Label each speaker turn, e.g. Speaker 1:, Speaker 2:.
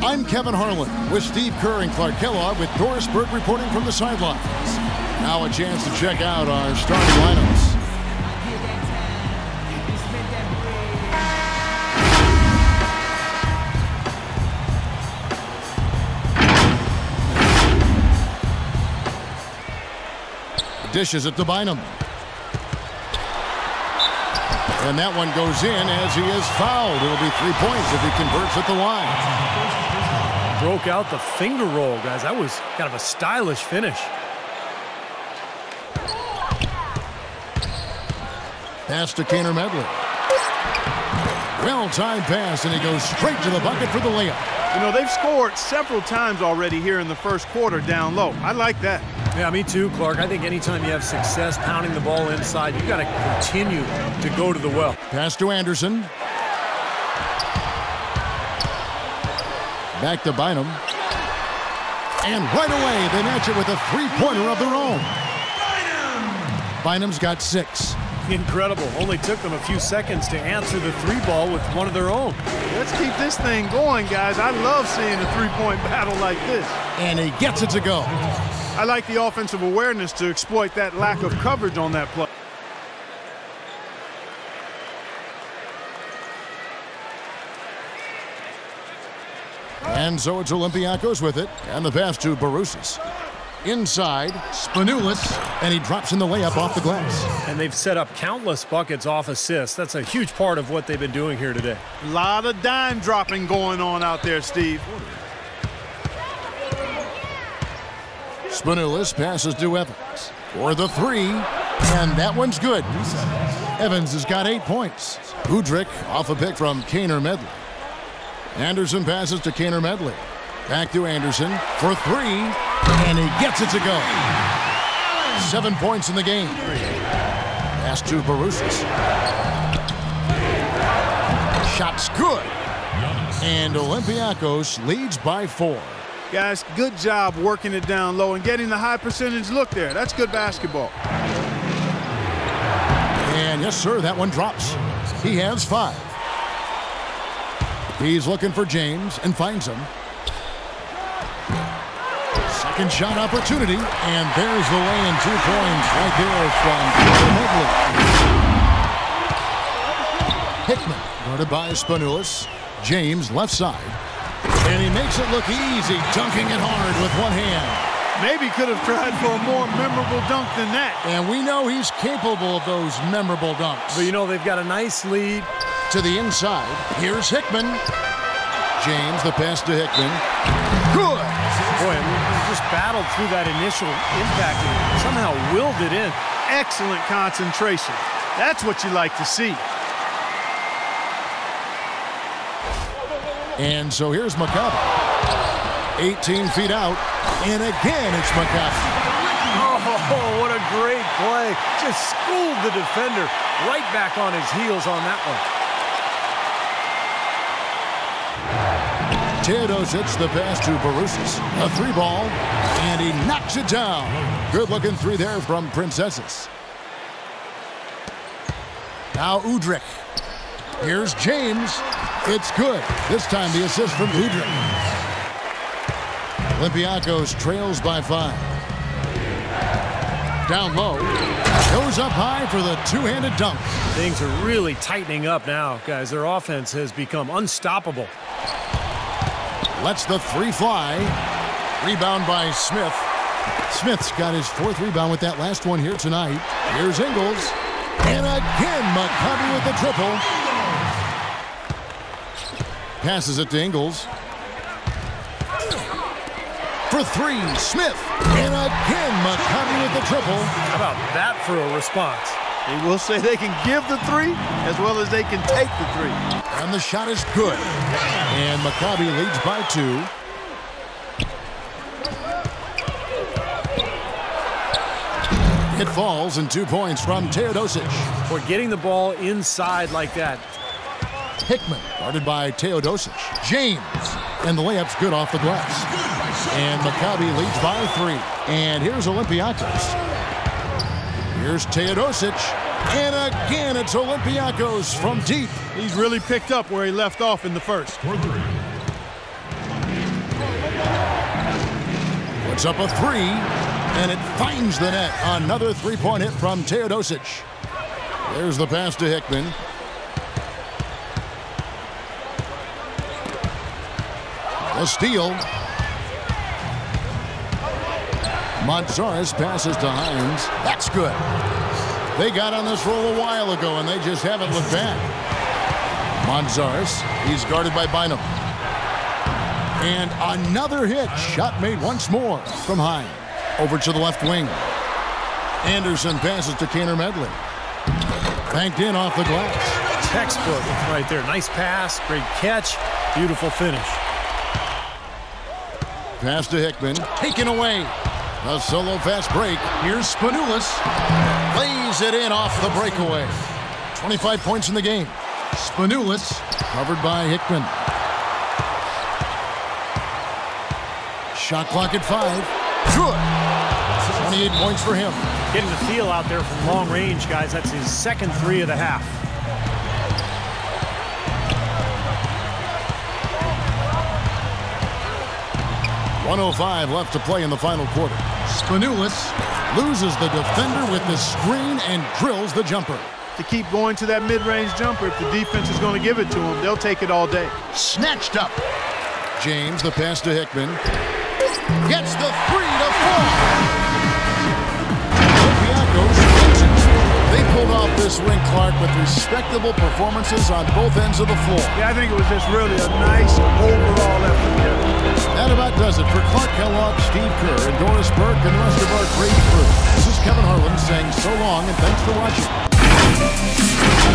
Speaker 1: I'm Kevin Harlan with Steve Kerr and Clark Kellogg with Doris Burke reporting from the sidelines. Now a chance to check out our starting lineups. Dishes it to Bynum. And that one goes in as he is fouled. It'll be three points if he converts at the line.
Speaker 2: Broke out the finger roll, guys. That was kind of a stylish finish.
Speaker 1: Pass to Caner-Medley. Well-timed pass, and he goes straight to the bucket for the layup.
Speaker 3: You know, they've scored several times already here in the first quarter down low. I like that.
Speaker 2: Yeah, me too, Clark. I think anytime you have success pounding the ball inside, you've got to continue to go to the well.
Speaker 1: Pass to Anderson. Back to Bynum. And right away, they match it with a three-pointer of their own. Bynum's got six.
Speaker 2: Incredible. Only took them a few seconds to answer the three ball with one of their own.
Speaker 3: Let's keep this thing going, guys. I love seeing a three-point battle like this.
Speaker 1: And he gets it to go.
Speaker 3: I like the offensive awareness to exploit that lack of coverage on that play.
Speaker 1: And so it's Olympiacos with it. And the pass to Bourousis. Inside, Spanoulis, and he drops in the layup off the glass.
Speaker 2: And they've set up countless buckets off assists. That's a huge part of what they've been doing here today.
Speaker 3: A lot of dime dropping going on out there, Steve.
Speaker 1: Spanoulis passes to Evans for the three, and that one's good. Evans has got eight points. Udrih off a pick from Caner-Medley. Anderson passes to Caner-Medley. Back to Anderson for three, and he gets it to go. Seven points in the game. Pass to Bourousis. Shot's good. And Olympiacos leads by four.
Speaker 3: Guys, good job working it down low and getting the high percentage look there. That's good basketball.
Speaker 1: And yes, sir, that one drops. He has five. He's looking for James and finds him. Second shot opportunity, and there's the lay in two points right there from Medley. Hickman, guarded by Spanoulis. James, left side. And he makes it look easy, dunking it hard with one hand.
Speaker 3: Maybe could have tried for a more memorable dunk than that.
Speaker 1: And we know he's capable of those memorable dunks.
Speaker 2: But you know, they've got a nice lead.
Speaker 1: To the inside, here's Hickman. James, the pass to Hickman. Good!
Speaker 2: Boy, we just battled through that initial impact and somehow willed it in.
Speaker 3: Excellent concentration. That's what you like to see.
Speaker 1: And so here's Maccabi. 18 feet out, and again it's Maccabi.
Speaker 2: Oh, what a great play. Just schooled the defender right back on his heels on that one.
Speaker 1: Teodosic, the pass to Bourousis. A three ball, and he knocks it down. Good looking three there from Printezis. Now Udrih. Here's James. It's good. This time the assist from Udrih. Olympiacos trails by five. Down low. Goes up high for the two-handed dunk.
Speaker 2: Things are really tightening up now, guys. Their offense has become unstoppable.
Speaker 1: Lets the three fly. Rebound by Smith. Smith's got his fourth rebound with that last one here tonight. Here's Ingles. And again, Maccabi with the triple. Passes it to Ingles. For three, Smith. And again, Maccabi with the triple.
Speaker 2: How about that for a response?
Speaker 3: They will say they can give the three as well as they can take the three.
Speaker 1: And the shot is good. And Maccabi leads by two. It falls and two points from Teodosic.
Speaker 2: We're getting the ball inside like that.
Speaker 1: Hickman, guarded by Teodosic. James, and the layup's good off the glass. And Maccabi leads by three. And here's Olympiacos. Here's Teodosic. And again, it's Olympiacos from deep.
Speaker 3: He's really picked up where he left off in the first.
Speaker 1: Puts up a three, and it finds the net. Another three-point hit from Teodosic. There's the pass to Hickman. A steal. Mantzaris passes to Hines. That's good. They got on this roll a while ago, and they just haven't looked back. Mantzaris, he's guarded by Bynum. And another hit. Shot made once more from Hines. Over to the left wing. Anderson passes to Caner-Medley. Banked in off the glass.
Speaker 2: Textbook right there. Nice pass, great catch, beautiful finish.
Speaker 1: Pass to Hickman. Taken away. A solo fast break. Here's Spanoulis. Lays it in off the breakaway. 25 points in the game. Spanoulis covered by Hickman. Shot clock at five. Good. 28 points for him.
Speaker 2: Getting the feel out there from long range, guys. That's his second three of the half.
Speaker 1: One oh five left to play in the final quarter. Spanoulis loses the defender with the screen and drills the jumper.
Speaker 3: To keep going to that mid-range jumper, if the defense is going to give it to them, they'll take it all day.
Speaker 1: Snatched up. James, the pass to Hickman. Gets the three to fall. Clark, with respectable performances on both ends of the floor.
Speaker 3: Yeah, I think it was just really a nice overall effort there.
Speaker 1: That about does it for Clark Kellogg, Steve Kerr, and Doris Burke, and the rest of our great crew. This is Kevin Harlan saying so long and thanks for watching.